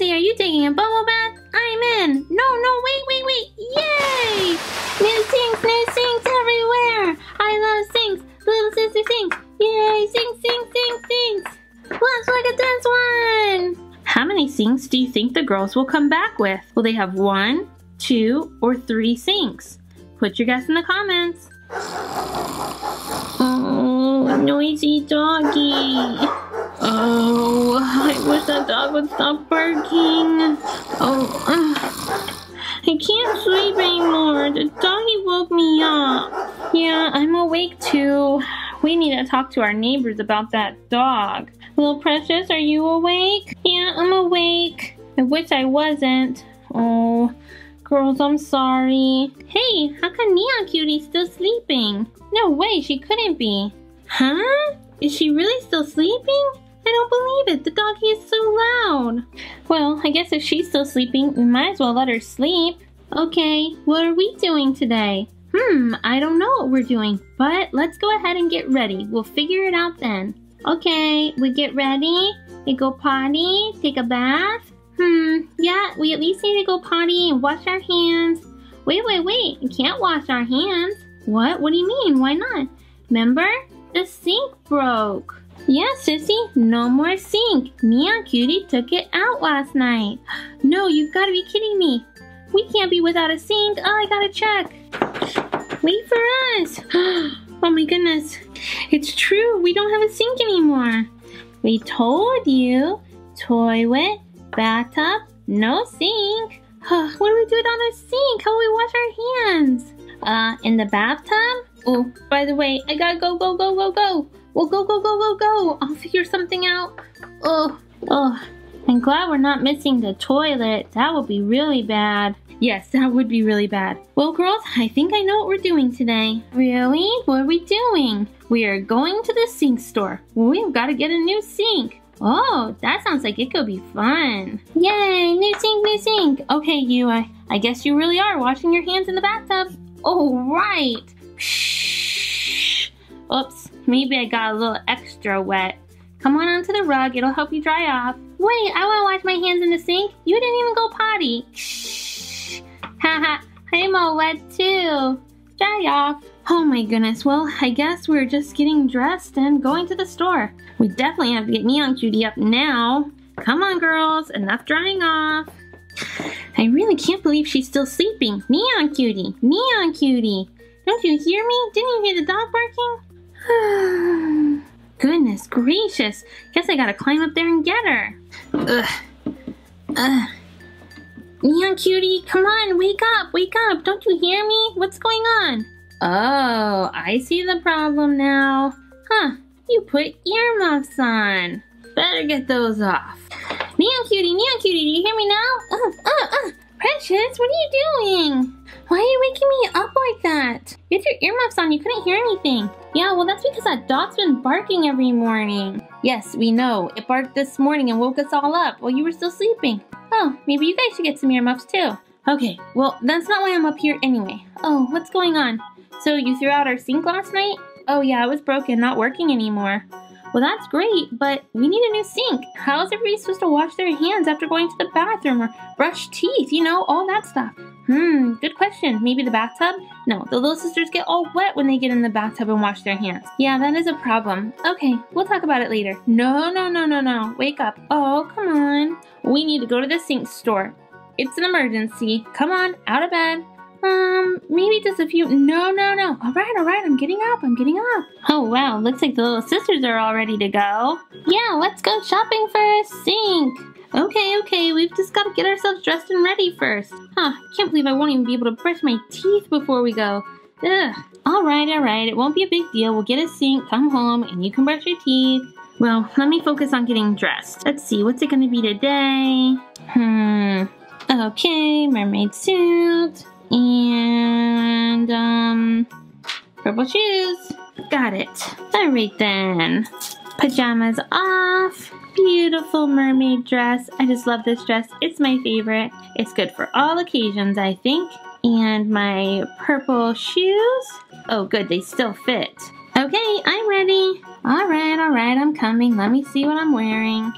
Are you taking a bubble bath? I'm in. No, no, wait, wait, wait. Yay! New sinks, new sinks everywhere. I love sinks. Little sister sinks. Yay, sinks, sinks, sinks, sinks. Let's look at this one. How many sinks do you think the girls will come back with? Will they have one, two, or three sinks? Put your guess in the comments. Oh, noisy doggy. Oh, I wish that dog would stop barking. Oh, I can't sleep anymore. The doggy woke me up. Yeah, I'm awake too. We need to talk to our neighbors about that dog. Little Precious, are you awake? Yeah, I'm awake. I wish I wasn't. Oh, girls, I'm sorry. Hey, how come Neon Cutie's still sleeping? No way, she couldn't be. Huh? Is she really still sleeping? I don't believe it. The doggy is so loud. Well, I guess if she's still sleeping, we might as well let her sleep. Okay, what are we doing today? Hmm, I don't know what we're doing, but let's go ahead and get ready. We'll figure it out then. Okay, we get ready, we go potty, take a bath. Hmm, yeah, we at least need to go potty and wash our hands. Wait, wait, wait, we can't wash our hands. What? What do you mean? Why not? Remember? The sink broke. Yeah, Sissy, no more sink. Neon Cutie took it out last night. No, you've got to be kidding me. We can't be without a sink. Oh, I gotta check. Wait for us. Oh my goodness. It's true. We don't have a sink anymore. We told you. Toilet, bathtub, no sink. what do we do without a sink? How do we wash our hands? Uh, in the bathtub? Oh, by the way, I gotta go, go, go, go, go. Well, go, go, go, go, go. I'll figure something out. Oh, oh. I'm glad we're not missing the toilet. That would be really bad. Yes, that would be really bad. Well, girls, I think I know what we're doing today. Really? What are we doing? We are going to the sink store. We've got to get a new sink. Oh, that sounds like it could be fun. Yay, new sink, new sink. Okay, you, I, I guess you really are washing your hands in the bathtub. Oh, right. Shh. Oops, maybe I got a little extra wet. Come on onto the rug, it'll help you dry off. Wait, I want to wash my hands in the sink. You didn't even go potty. Shh. Haha, I'm all wet too. Dry off. Oh my goodness, well, I guess we're just getting dressed and going to the store. We definitely have to get Neon Cutie up now. Come on, girls, enough drying off. I really can't believe she's still sleeping. Neon Cutie, Neon Cutie. Don't you hear me? Didn't you hear the dog barking? Goodness gracious. Guess I gotta climb up there and get her. Ugh. Ugh. Neon Cutie, come on, wake up, wake up. Don't you hear me? What's going on? Oh, I see the problem now. Huh, you put earmuffs on. Better get those off. Neon Cutie, Neon Cutie, do you hear me now? Uh, uh, uh. Precious, what are you doing? Why are you waking me up like that? With your earmuffs on, you couldn't hear anything. Yeah, well, that's because that dog's been barking every morning. Yes, we know. It barked this morning and woke us all up while you were still sleeping. Oh, maybe you guys should get some earmuffs too. Okay, well, that's not why I'm up here anyway. Oh, what's going on? So you threw out our sink last night? Oh yeah, it was broken, not working anymore. Well, that's great, but we need a new sink. How is everybody supposed to wash their hands after going to the bathroom or brush teeth, you know, all that stuff? Hmm, good question. Maybe the bathtub? No, the little sisters get all wet when they get in the bathtub and wash their hands. Yeah, that is a problem. Okay, we'll talk about it later. No, no, no, no, no. Wake up. Oh, come on. We need to go to the sink store. It's an emergency. Come on, out of bed. Um, maybe just a few. No, no, no. All right, all right. I'm getting up. I'm getting up. Oh, wow. Looks like the little sisters are all ready to go. Yeah, let's go shopping for a sink. Okay, okay. We've just got to get ourselves dressed and ready first. Huh. Can't believe I won't even be able to brush my teeth before we go. Ugh. All right, all right. It won't be a big deal. We'll get a sink, come home, and you can brush your teeth. Well, let me focus on getting dressed. Let's see. What's it going to be today? Hmm. Okay, mermaid suit and um, purple shoes. Got it. All right then. Pajamas off. Beautiful mermaid dress. I just love this dress. It's my favorite. It's good for all occasions, I think. And my purple shoes. Oh, good. They still fit. Okay, I'm ready. All right, all right. I'm coming. Let me see what I'm wearing.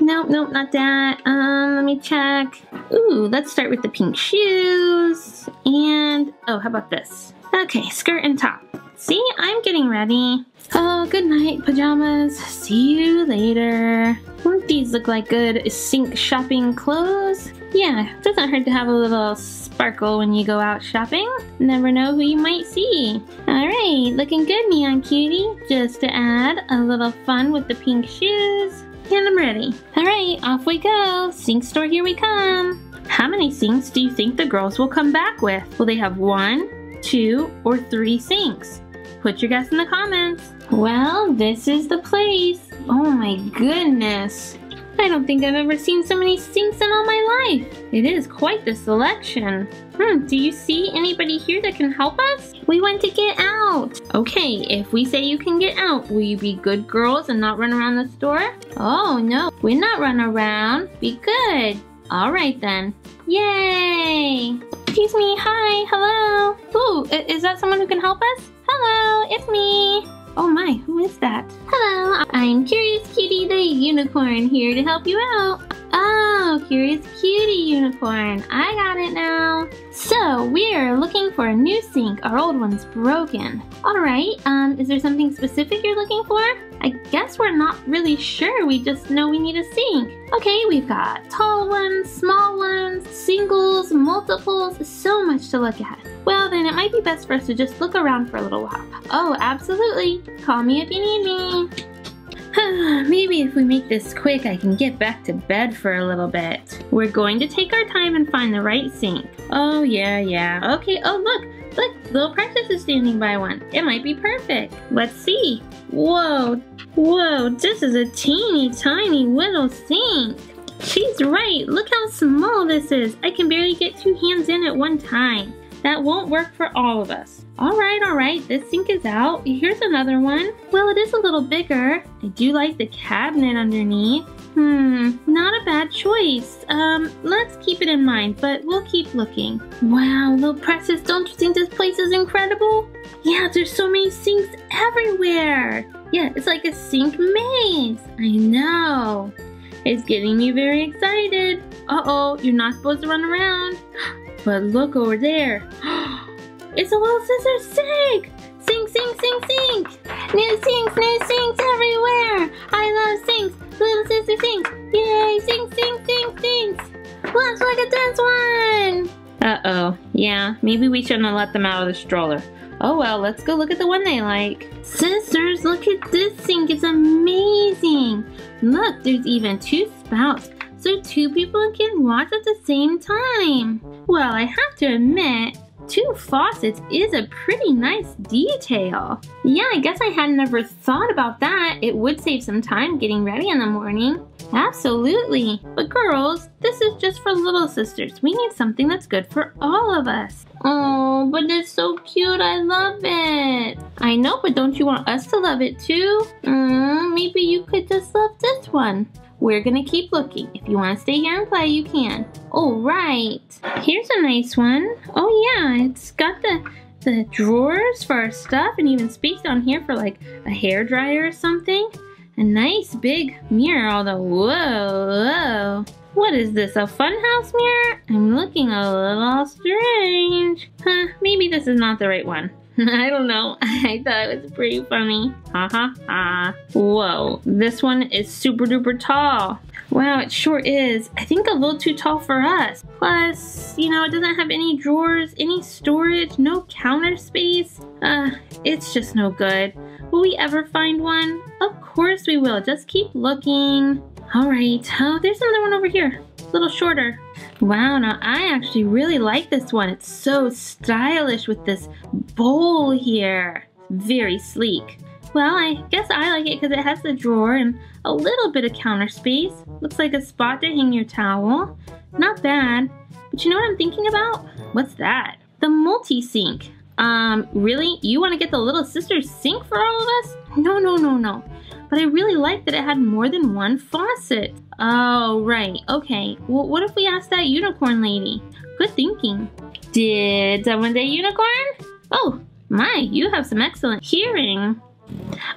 Nope, nope, not that. Um, let me me check. Ooh, let's start with the pink shoes. And, oh, how about this? Okay, skirt and top. See, I'm getting ready. Oh, good night, pajamas. See you later. Don't these look like good sink shopping clothes? Yeah, doesn't hurt to have a little sparkle when you go out shopping. Never know who you might see. Alright, looking good, Neon Cutie. Just to add a little fun with the pink shoes. And I'm ready. Alright, off we go. Sink store, here we come. How many sinks do you think the girls will come back with? Will they have one, two, or three sinks? Put your guess in the comments. Well, this is the place. Oh my goodness. I don't think I've ever seen so many sinks in all my life. It is quite the selection. Hmm, do you see anybody here that can help us? We want to get out. Okay, if we say you can get out, will you be good girls and not run around the store? Oh no, we're not run around. Be good. All right then. Yay! Excuse me, hi, hello. Ooh, is that someone who can help us? Hello, it's me. Oh my, who is that? Hello, I'm Curious Kitty the Unicorn here to help you out. Oh, Curious Cutie Unicorn. I got it now. So, we're looking for a new sink. Our old one's broken. Alright, um, is there something specific you're looking for? I guess we're not really sure. We just know we need a sink. Okay, we've got tall ones, small ones, singles, multiples, so much to look at. Well, then it might be best for us to just look around for a little while. Oh, absolutely. Call me if you need me. Maybe if we make this quick, I can get back to bed for a little bit. We're going to take our time and find the right sink. Oh, yeah, yeah. Okay, oh, look. Look, little Precious is standing by one. It might be perfect. Let's see. Whoa, whoa, this is a teeny tiny little sink. She's right. Look how small this is. I can barely get two hands in at one time. That won't work for all of us. Alright, alright, this sink is out. Here's another one. Well, it is a little bigger. I do like the cabinet underneath. Hmm, not a bad choice. Um, let's keep it in mind, but we'll keep looking. Wow, little Precious, don't you think this place is incredible? Yeah, there's so many sinks everywhere. Yeah, it's like a sink maze. I know. It's getting me very excited. Uh-oh, you're not supposed to run around. But look over there. it's a little scissor sink! Sink, sink, sink, sink! New sinks, new sinks everywhere! I love sinks! Little sister sinks! Yay! Sink, sink, sink, sinks! Let's look at this one! Uh-oh. Yeah, maybe we shouldn't have let them out of the stroller. Oh well, let's go look at the one they like. Sisters, look at this sink. It's amazing. Look, there's even two spouts so two people can watch at the same time. Well, I have to admit, two faucets is a pretty nice detail. Yeah, I guess I had never thought about that. It would save some time getting ready in the morning. Absolutely. But girls, this is just for little sisters. We need something that's good for all of us. Oh, but it's so cute. I love it. I know, but don't you want us to love it too? Mm, maybe you could just love this one. We're gonna keep looking. If you wanna stay here and play, you can. All right, here's a nice one. Oh yeah, it's got the the drawers for our stuff and even space down here for like a hair dryer or something. A nice big mirror, although, whoa, whoa. What is this, a funhouse mirror? I'm looking a little strange. Huh, maybe this is not the right one. I don't know. I thought it was pretty funny. Ha ha ha. Whoa, this one is super duper tall. Wow, it sure is. I think a little too tall for us. Plus, you know, it doesn't have any drawers, any storage, no counter space. Uh, it's just no good. Will we ever find one? Of course we will. Just keep looking. All right. Oh, there's another one over here. A little shorter. Wow, now I actually really like this one. It's so stylish with this bowl here. Very sleek. Well, I guess I like it because it has the drawer and a little bit of counter space. Looks like a spot to hang your towel. Not bad. But you know what I'm thinking about? What's that? The multi-sink. Um, really? You want to get the little sister sink for all of us? No, no, no, no. But I really liked that it had more than one faucet. Oh, right. Okay. Well, what if we ask that unicorn lady? Good thinking. Did someone say unicorn? Oh, my, you have some excellent hearing.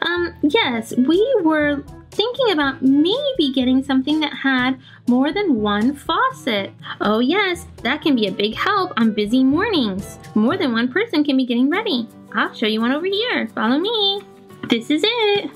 Um, yes, we were thinking about maybe getting something that had more than one faucet. Oh yes, that can be a big help on busy mornings. More than one person can be getting ready. I'll show you one over here. Follow me. This is it.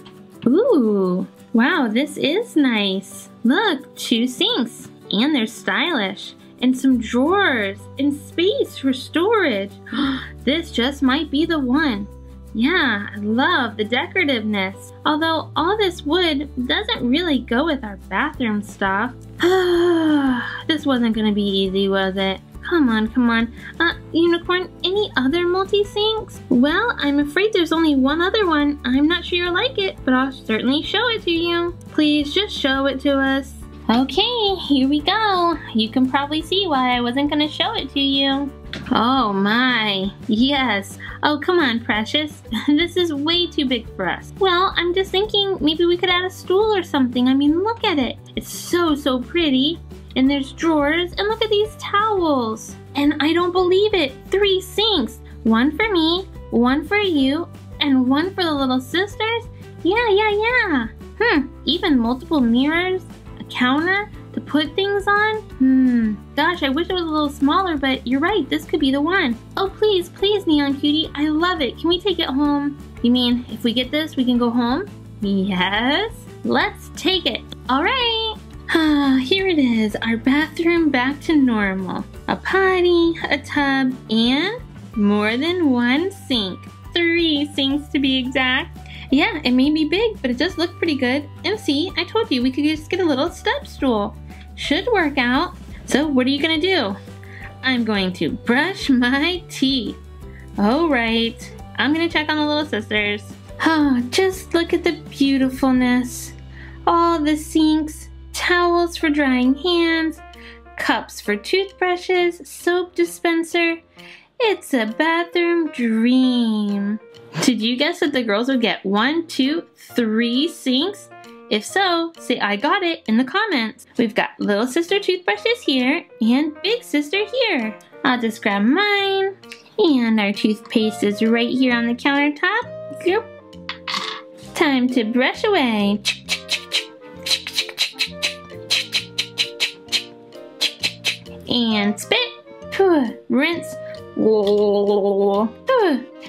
Ooh, wow, this is nice. Look, two sinks, and they're stylish. And some drawers, and space for storage. this just might be the one. Yeah, I love the decorativeness. Although all this wood doesn't really go with our bathroom stuff. this wasn't gonna be easy, was it? Come on, come on. Uh, Unicorn, any other multi-sinks? Well, I'm afraid there's only one other one. I'm not sure you'll like it, but I'll certainly show it to you. Please just show it to us. Okay, here we go. You can probably see why I wasn't gonna show it to you. Oh my, yes. Oh, come on, Precious. this is way too big for us. Well, I'm just thinking maybe we could add a stool or something. I mean, look at it. It's so, so pretty. And there's drawers, and look at these towels. And I don't believe it, three sinks. One for me, one for you, and one for the little sisters? Yeah, yeah, yeah. Hmm, even multiple mirrors counter to put things on? Hmm, gosh, I wish it was a little smaller, but you're right, this could be the one. Oh, please, please, Neon Cutie, I love it. Can we take it home? You mean, if we get this, we can go home? Yes, let's take it. All right. Ah, here it is, our bathroom back to normal. A potty, a tub, and more than one sink. Three sinks to be exact. Yeah, it may be big, but it does look pretty good. And see, I told you we could just get a little step stool. Should work out. So what are you gonna do? I'm going to brush my teeth. All right, I'm gonna check on the little sisters. Oh, just look at the beautifulness. All the sinks, towels for drying hands, cups for toothbrushes, soap dispenser. It's a bathroom dream. Did you guess that the girls would get one, two, three sinks? If so, say I got it in the comments. We've got little sister toothbrushes here and big sister here. I'll just grab mine. And our toothpaste is right here on the countertop. Yep. Time to brush away. And spit. Rinse.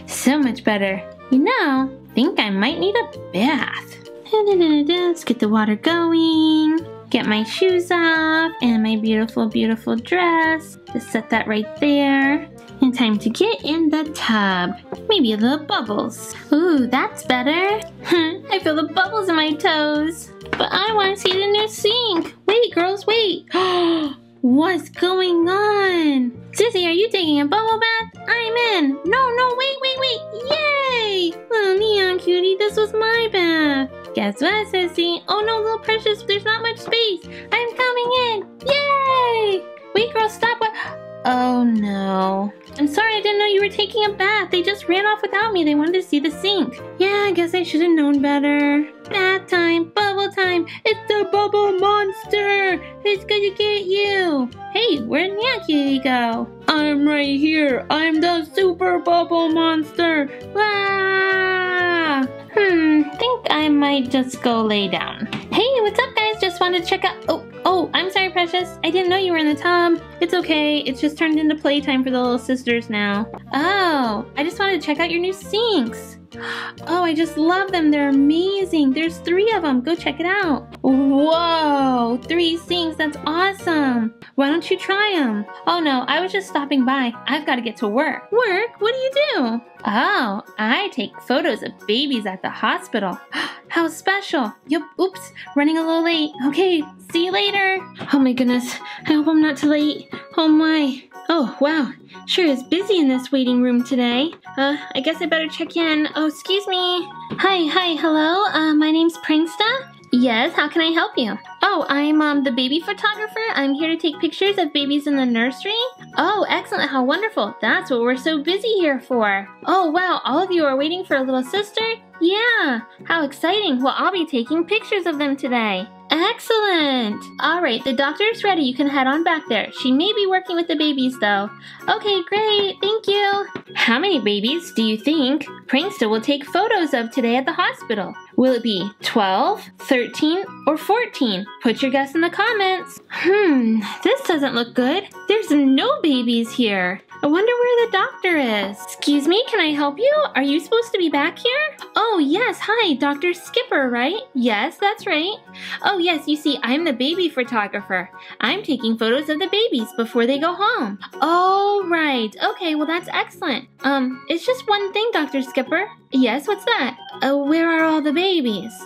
So much better. You know, think I might need a bath. Let's get the water going. Get my shoes off and my beautiful, beautiful dress. Just set that right there. And time to get in the tub. Maybe a little bubbles. Ooh, that's better. I feel the bubbles in my toes. But I want to see the new sink. Wait, girls, wait. Oh, What's going on? Sissy, are you taking a bubble bath? I'm in. No, no, wait, wait, wait. Yay! Little neon cutie, this was my bath. Guess what, Sissy? Oh no, little precious, there's not much space. I'm coming in. Yay! Wait, girl, stop. What? Oh no. I'm sorry, I didn't know you were taking a bath. They just ran off without me. They wanted to see the sink. Yeah, I guess I should have known better. Bath time, bubble time. It's the bubble monster. It's gonna get you. Hey, where'd Neon Cutie go? I'm right here. I'm the super bubble monster. Wah! Hmm, think I might just go lay down. Hey, what's up guys? Just wanted to check out- Oh, oh, I'm sorry Precious. I didn't know you were in the tub. It's okay, it's just turned into playtime for the little sisters now. Oh, I just wanted to check out your new sinks. Oh, I just love them. They're amazing. There's three of them. Go check it out. Whoa, three sinks. That's awesome. Why don't you try them? Oh no, I was just stopping by. I've got to get to work. Work? What do you do? Oh, I take photos of babies at the hospital. How special. Yep, oops, running a little late. Okay, see you later. Oh my goodness, I hope I'm not too late. Oh my. Oh, wow. Sure is busy in this waiting room today. Uh, I guess I better check in. Oh, excuse me. Hi, hi, hello. Uh, my name's Pranksta. Yes, how can I help you? Oh, I'm um, the baby photographer. I'm here to take pictures of babies in the nursery. Oh, excellent. How wonderful. That's what we're so busy here for. Oh, wow. All of you are waiting for a little sister? Yeah. How exciting. Well, I'll be taking pictures of them today. Excellent! Alright, the doctor is ready. You can head on back there. She may be working with the babies though. Okay, great. Thank you. How many babies do you think Pranksta will take photos of today at the hospital? Will it be 12, 13, or 14? Put your guess in the comments. Hmm, this doesn't look good. There's no babies here. I wonder where the doctor is. Excuse me, can I help you? Are you supposed to be back here? Oh, yes. Hi, Dr. Skipper, right? Yes, that's right. Oh, yes, you see, I'm the baby photographer. I'm taking photos of the babies before they go home. Oh, right. Okay, well, that's excellent. Um, it's just one thing, Dr. Skipper. Yes, what's that? Uh, where are all the babies?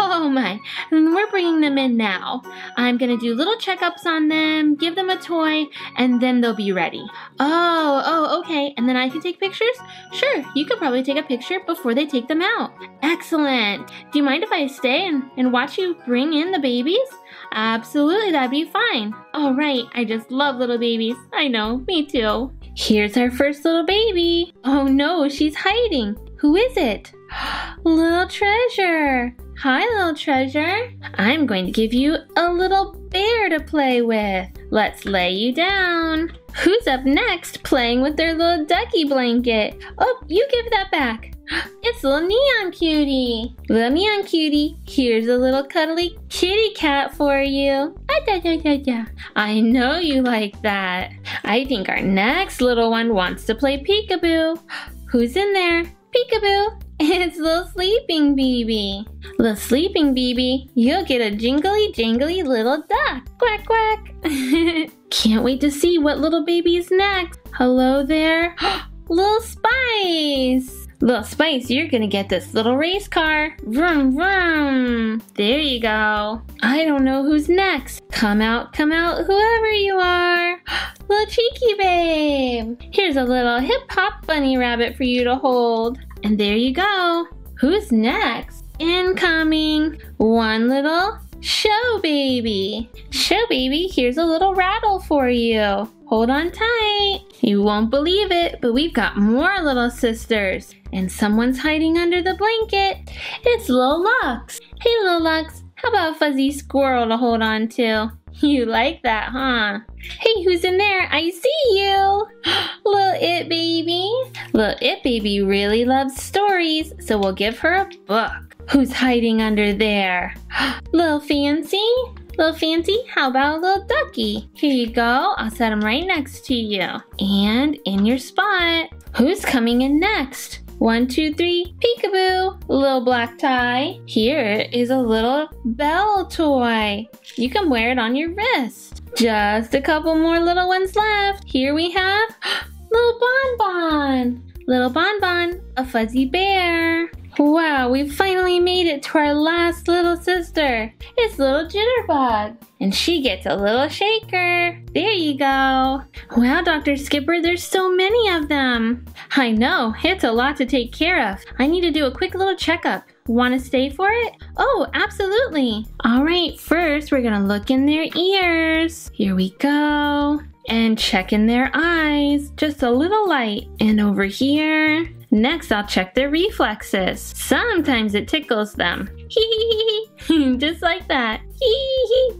Oh my, we're bringing them in now. I'm gonna do little checkups on them, give them a toy, and then they'll be ready. Oh, oh, okay. And then I can take pictures? Sure, you could probably take a picture before they take them out. Excellent. Do you mind if I stay and, and watch you bring in the babies? Absolutely, that'd be fine. All right, I just love little babies. I know, me too. Here's our first little baby. Oh no, she's hiding. Who is it? little treasure. Hi, little treasure. I'm going to give you a little bear to play with. Let's lay you down. Who's up next playing with their little ducky blanket? Oh, you give that back. It's little neon cutie. Little neon cutie, here's a little cuddly kitty cat for you. Ah, I know you like that. I think our next little one wants to play peekaboo. Who's in there? Peekaboo. It's little sleeping baby. Little sleeping baby, you'll get a jingly jingly little duck. Quack quack. Can't wait to see what little baby's next. Hello there. little Spice. Little Spice, you're gonna get this little race car. Vroom, vroom. There you go. I don't know who's next. Come out, come out, whoever you are. little Cheeky Babe. Here's a little hip hop bunny rabbit for you to hold. And there you go. Who's next? Incoming. One little Showbaby. Show baby, here's a little rattle for you. Hold on tight. You won't believe it, but we've got more little sisters. And someone's hiding under the blanket. It's Lil Luxe. Hey, Lil Luxe, how about fuzzy squirrel to hold on to? You like that, huh? Hey, who's in there? I see you! Little It Baby. Little It Baby really loves stories, so we'll give her a book. Who's hiding under there? Little Fancy? Little Fancy, how about a little ducky? Here you go. I'll set him right next to you. And in your spot. Who's coming in next? One, two, three, peekaboo, little black tie. Here is a little bell toy. You can wear it on your wrist. Just a couple more little ones left. Here we have little bonbon. Little bonbon, a fuzzy bear. Wow, we finally made it to our last little sister. It's little Jitterbug. And she gets a little shaker. There you go. Wow, Dr. Skipper, there's so many of them. I know, it's a lot to take care of. I need to do a quick little checkup. Want to stay for it? Oh, absolutely. All right, first we're gonna look in their ears. Here we go. And check in their eyes. Just a little light. And over here, Next, I'll check their reflexes. Sometimes it tickles them. Just like that.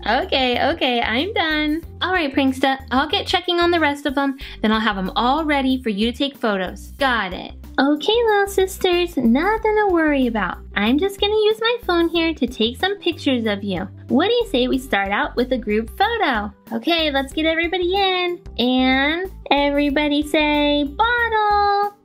okay, okay, I'm done. All right, Pranksta, I'll get checking on the rest of them, then I'll have them all ready for you to take photos. Got it. Okay, little sisters, nothing to worry about. I'm just gonna use my phone here to take some pictures of you. What do you say we start out with a group photo? Okay, let's get everybody in. And everybody say bottle.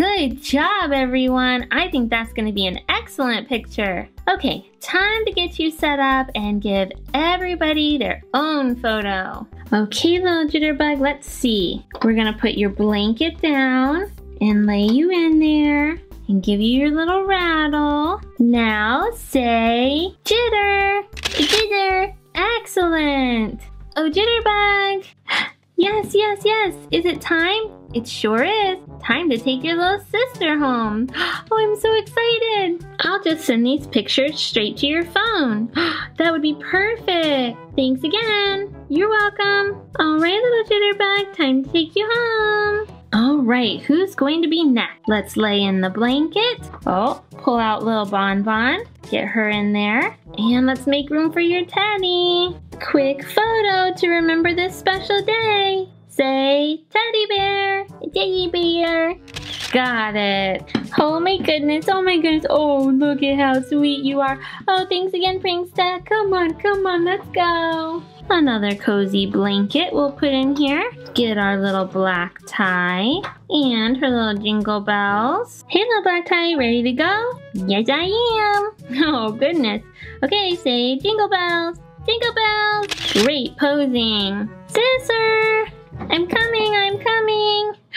Good job, everyone. I think that's going to be an excellent picture. Okay, time to get you set up and give everybody their own photo. Okay, little jitterbug, let's see. We're to put your blanket down and lay you in there and give you your little rattle. Now say jitter, jitter. Excellent. Oh, jitterbug. Yes, yes, yes. Is it time? It sure is. Time to take your little sister home. Oh, I'm so excited. I'll just send these pictures straight to your phone. That would be perfect. Thanks again. You're welcome. All right, little jitterbug, time to take you home. All right, who's going to be next? Let's lay in the blanket. Oh, pull out little Bonbon. Get her in there. And let's make room for your teddy. Quick photo to remember this special day. Say teddy bear, teddy bear. Got it. Oh my goodness. Oh my goodness. Oh, look at how sweet you are. Oh, thanks again, Pranksta. Come on, come on, let's go. Another cozy blanket we'll put in here. Get our little black tie and her little jingle bells. Hey, little black tie, ready to go? Yes, I am. Oh, goodness. Okay, say jingle bells, jingle bells. Great posing. Scissor, I'm coming, I'm coming.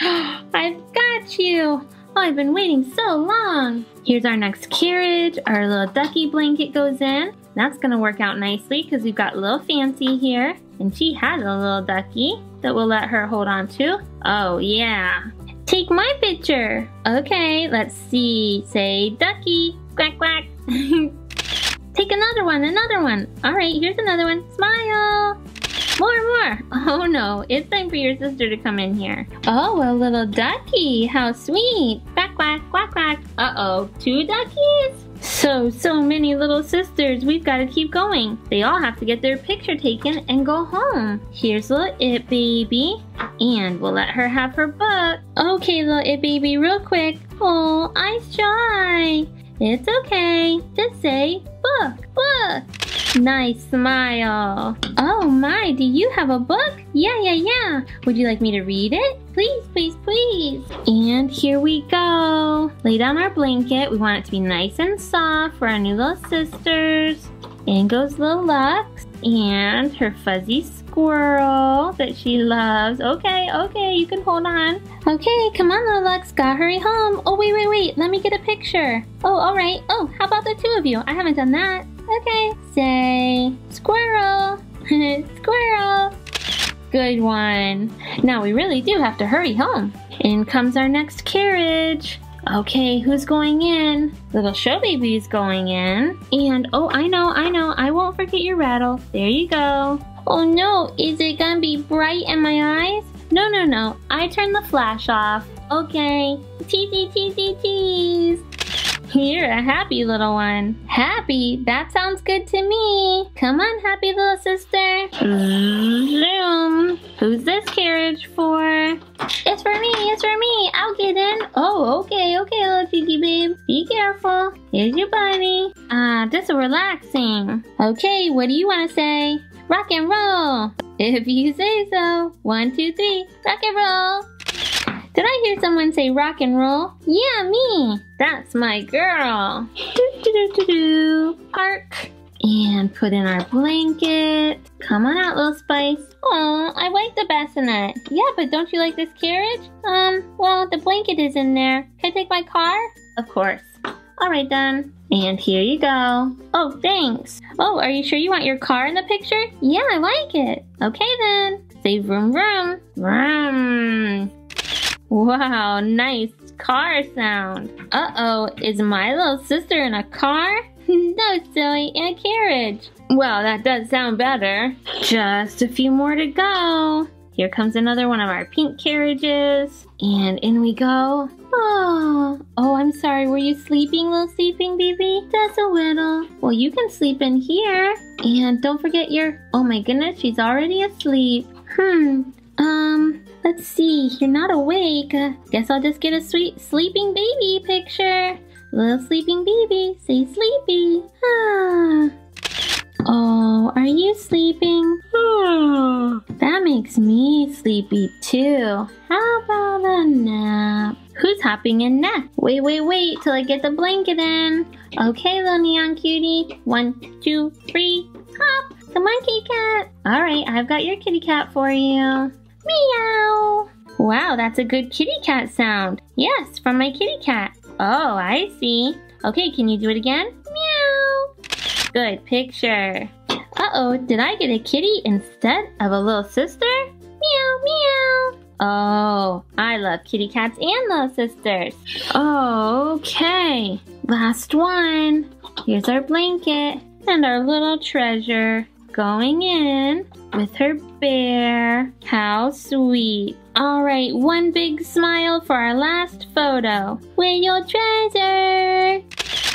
I've got you. Oh, I've been waiting so long. Here's our next carriage. Our little ducky blanket goes in. That's gonna work out nicely because we've got little Fancy here. And she has a little ducky that we'll let her hold on to. Oh yeah. Take my picture. Okay, let's see. Say ducky. Quack quack. Take another one, another one. All right, here's another one. Smile. More, more. Oh no, it's time for your sister to come in here. Oh, a little ducky. How sweet. Quack, quack, quack, quack. Uh-oh, two duckies? So, so many little sisters. We've got to keep going. They all have to get their picture taken and go home. Here's little It Baby. And we'll let her have her book. Okay, little It Baby, real quick. Oh, I'm shy. It's okay. Just say book, book. Nice smile. Oh my, do you have a book? Yeah, yeah, yeah. Would you like me to read it? Please, please, please. And here we go. Lay down our blanket. We want it to be nice and soft for our new little sisters. In goes little Luxe and her fuzzy squirrel that she loves. Okay, okay, you can hold on. Okay, come on little Luxe, gotta hurry home. Oh, wait, wait, wait, let me get a picture. Oh, all right. Oh, how about the two of you? I haven't done that. Okay, say squirrel, squirrel. Good one. Now we really do have to hurry home. In comes our next carriage. Okay, who's going in? Little Showbaby's going in. And oh, I know, I know, I won't forget your rattle. There you go. Oh no, is it gonna be bright in my eyes? No, no, no, I turned the flash off. Okay, teasy, teasy, tease. You're a happy little one. Happy? That sounds good to me. Come on, happy little sister. Zoom. Who's this carriage for? It's for me, it's for me. I'll get in. Oh, okay, okay, little cheeky babe. Be careful. Here's your bunny. Ah, this is relaxing. Okay, what do you want to say? Rock and roll. If you say so. One, two, three. Rock and roll. Did I hear someone say rock and roll? Yeah, me. That's my girl. Do, do, do, do, do. Park. And put in our blanket. Come on out, little Spice. Oh, I like the bassinet. Yeah, but don't you like this carriage? Um, well, the blanket is in there. Can I take my car? Of course. All right, then. And here you go. Oh, thanks. Oh, are you sure you want your car in the picture? Yeah, I like it. Okay, then. Say vroom vroom. Vroom. Wow, nice car sound. Uh-oh, is my little sister in a car? no, silly, in a carriage. Well, that does sound better. Just a few more to go. Here comes another one of our pink carriages. And in we go. Oh, oh, I'm sorry. Were you sleeping, little sleeping baby? Just a little. Well, you can sleep in here. And don't forget your... Oh my goodness, she's already asleep. Hmm. Um, Let's see, you're not awake. Guess I'll just get a sweet sleeping baby picture. Little sleeping baby, say sleepy. Ah. Oh, are you sleeping? Oh, that makes me sleepy too. How about a nap? Who's hopping in next? Wait, wait, wait till I get the blanket in. Okay, little neon cutie. One, two, three, hop. Come on, kitty cat. All right, I've got your kitty cat for you. Meow. Wow, that's a good kitty cat sound. Yes, from my kitty cat. Oh, I see. Okay, can you do it again? Meow. Good picture. Uh-oh, did I get a kitty instead of a little sister? Meow, meow. Oh, I love kitty cats and little sisters. Oh, okay, last one. Here's our blanket and our little treasure going in with her bear. How sweet. All right, one big smile for our last photo. We're your treasure.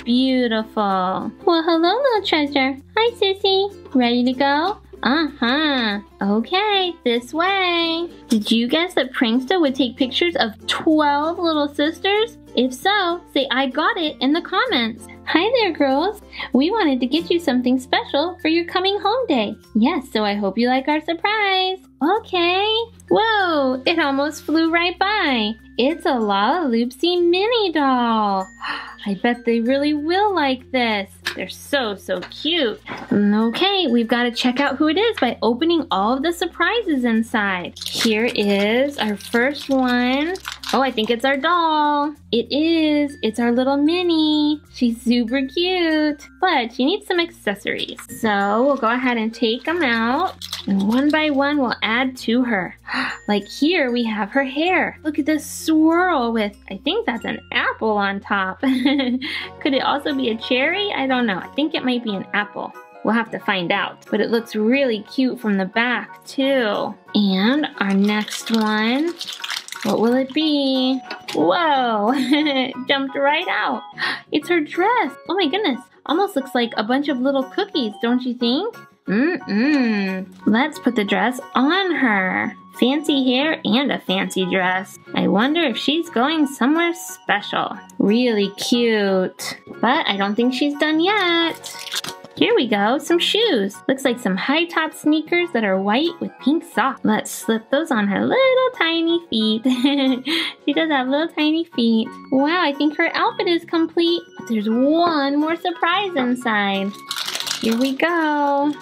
Beautiful. Well, hello, little treasure. Hi, Sissy. Ready to go? Uh-huh. Okay, this way. Did you guess that Pranksta would take pictures of 12 little sisters? If so, say I got it in the comments. Hi there, girls. We wanted to get you something special for your coming home day. Yes, so I hope you like our surprise. Okay. Whoa, it almost flew right by. It's a Lalaloopsy mini doll. I bet they really will like this. They're so, so cute. Okay, we've got to check out who it is by opening all of the surprises inside. Here is our first one. Oh, I think it's our doll. It is. It's our little Minnie. She's super cute, but she needs some accessories. So we'll go ahead and take them out. And one by one, we'll add to her. Like here, we have her hair. Look at this swirl with, I think that's an apple on top. Could it also be a cherry? I don't know. I think it might be an apple. We'll have to find out. But it looks really cute from the back too. And our next one, what will it be? Whoa, jumped right out. It's her dress. Oh my goodness. Almost looks like a bunch of little cookies, don't you think? Mm-mm. Let's put the dress on her. Fancy hair and a fancy dress. I wonder if she's going somewhere special. Really cute. But I don't think she's done yet. Here we go, some shoes. Looks like some high top sneakers that are white with pink socks. Let's slip those on her little tiny feet. she does have little tiny feet. Wow, I think her outfit is complete. But there's one more surprise inside. Here we go.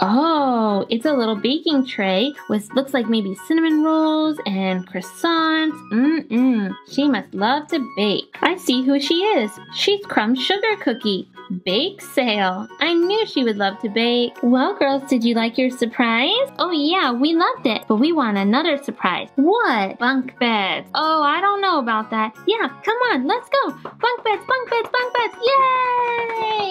Oh, it's a little baking tray with looks like maybe cinnamon rolls and croissants. Mmm, she must love to bake. I see who she is. She's Crumb Sugar Cookie. Bake sale. I knew she would love to bake. Well, girls, did you like your surprise? Oh yeah, we loved it, but we want another surprise. What? Bunk beds. Oh, I don't know about that. Yeah, come on, let's go. Bunk beds, bunk beds, bunk beds. Yay!